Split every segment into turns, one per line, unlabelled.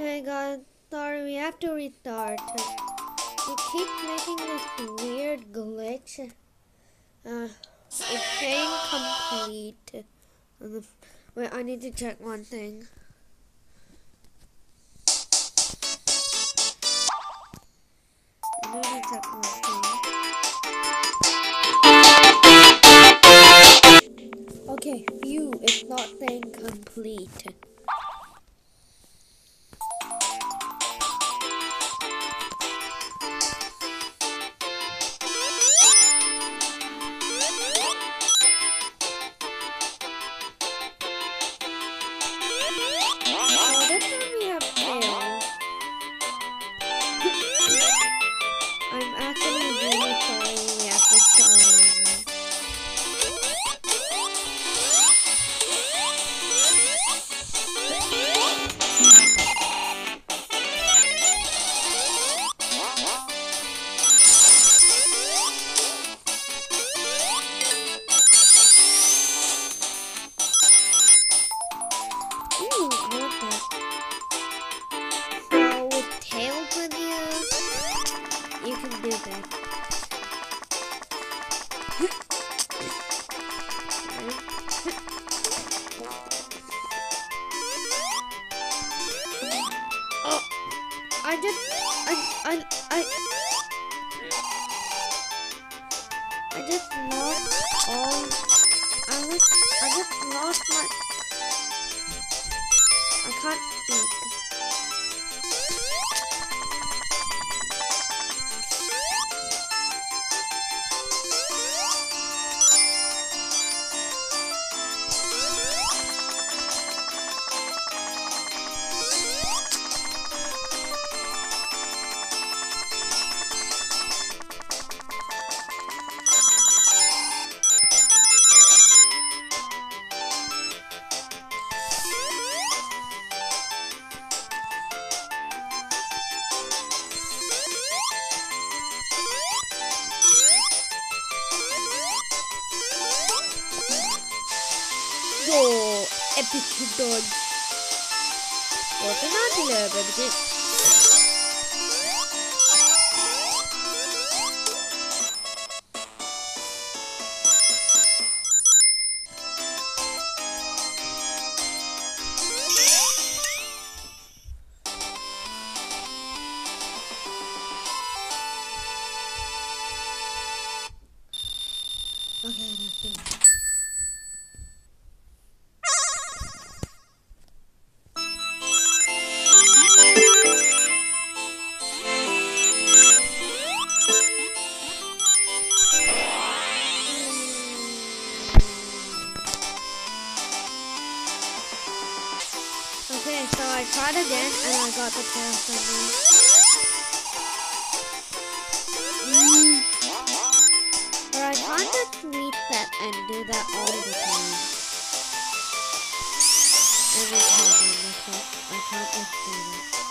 my god, sorry, we have to restart. We keep making this weird glitch. Uh, it's saying complete. Wait, I need to check one thing. I need to check one thing. Okay, view is not saying complete. Epic dodge. What an antelope, baby. Okay, do it. But I can't just reset and do that all the time. Every time I I can't just do that.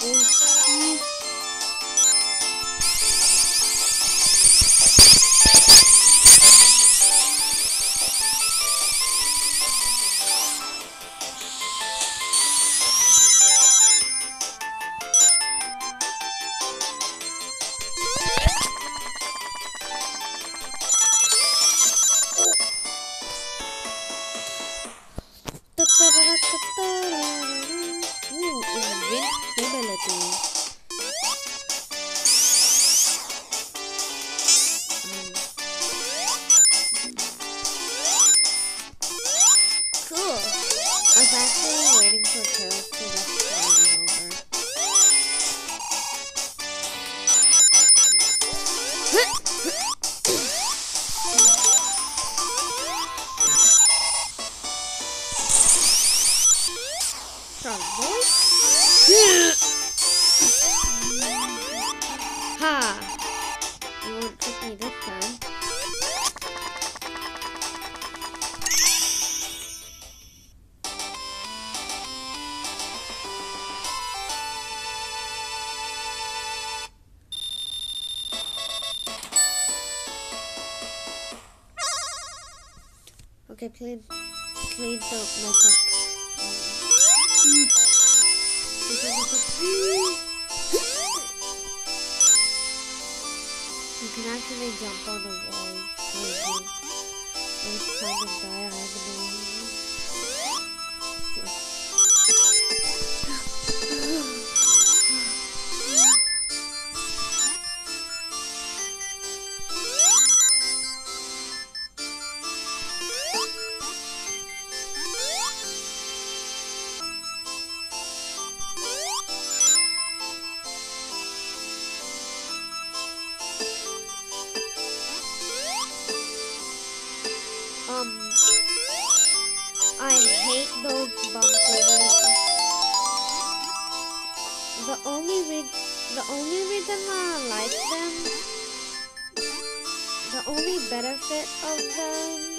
Yeah, Okay, please, please don't mess up. You can actually jump on the wall. maybe. And it's kind of diagonal. Um, The only re- the only reason I like them, the only benefit of them,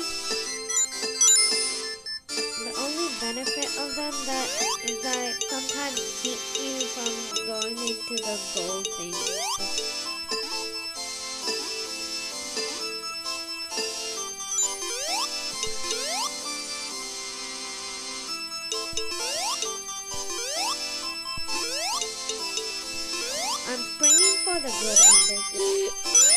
the only benefit of them that is that sometimes keeps you from going into the gold thing. For the good ending. Ah,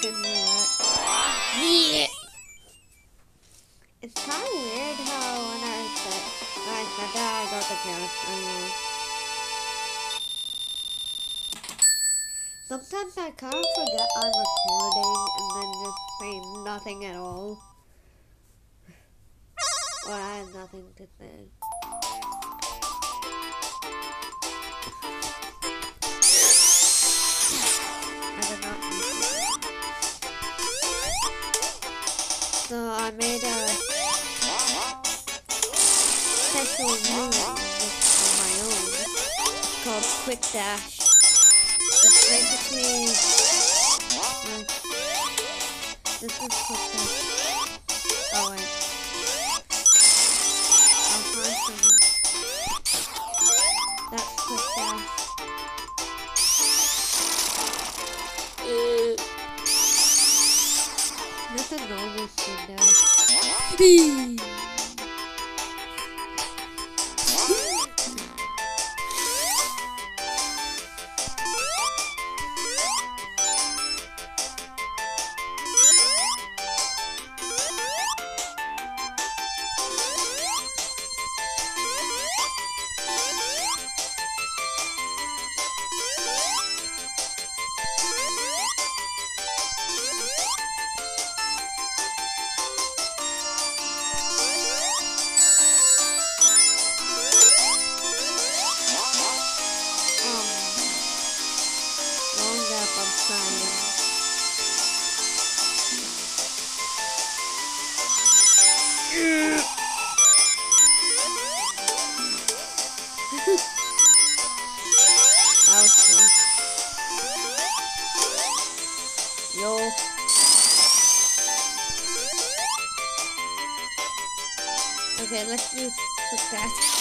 back and. Yeah. It's kind of weird how when I said, when I said that I got the cash. I know. Sometimes I kind of forget I'm recording and then just say nothing at all. Or I have nothing to say. I made a special move on my own called Quick Dash. It's basically like this is Quick Dash. Oh wait. That's a normal spin Let's do quick. That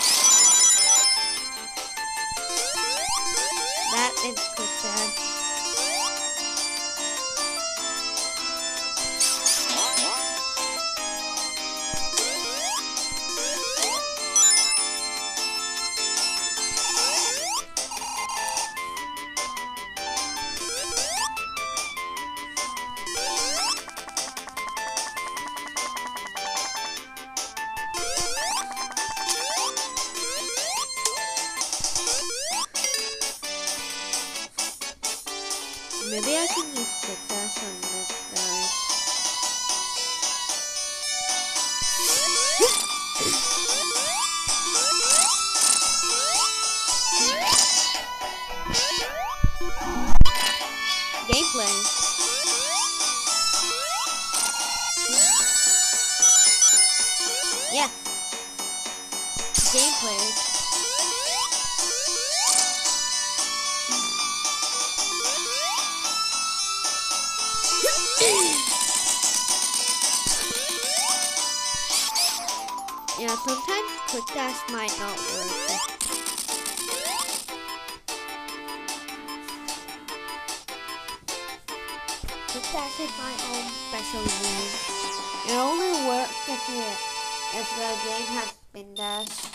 yeah, sometimes quick dash might not work. Quick dash is my own special move. It only works if, you, if the game has been dash.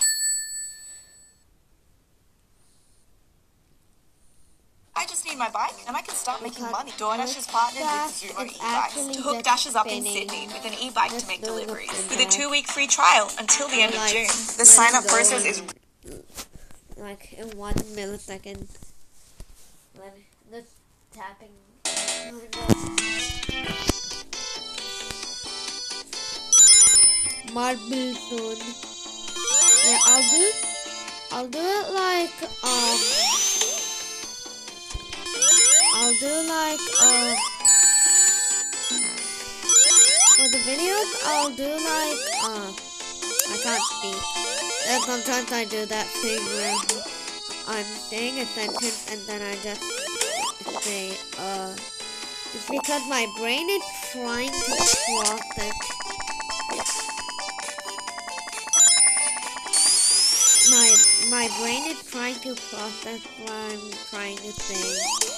My bike and I can start making money. DoorDash is partnered with
is
e-bikes to hook
just
dashes up in. Sydney with an e-bike to make deliveries. With a two-week free trial until the end of June. The sign-up process is
like in one millisecond. When the tapping. Marble zone. Yeah, I'll do. I'll do it like um. I'll do like uh. For the videos, I'll do like uh. I can't speak. And sometimes I do that thing where I'm saying a sentence and then I just say, uh, it's because my brain is trying to process. My, my brain is trying to process what I'm trying to say.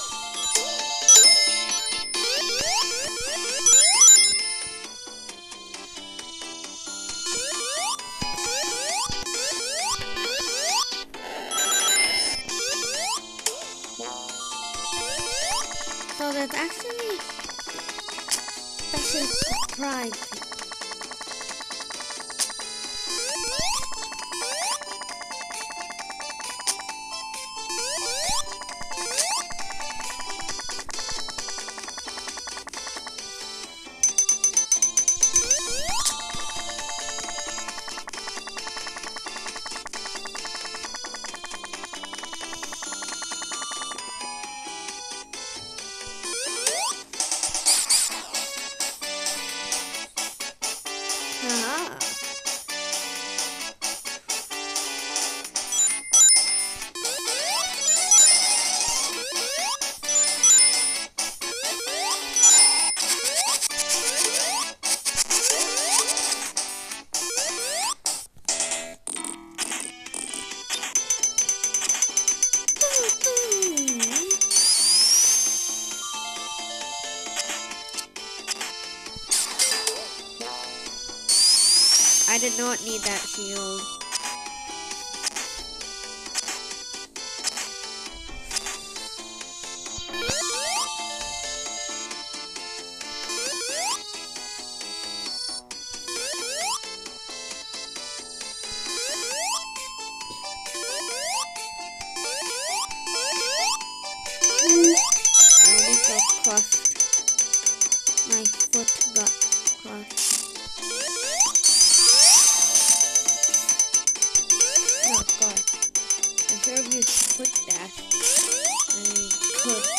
Not need that shield. I should have used quick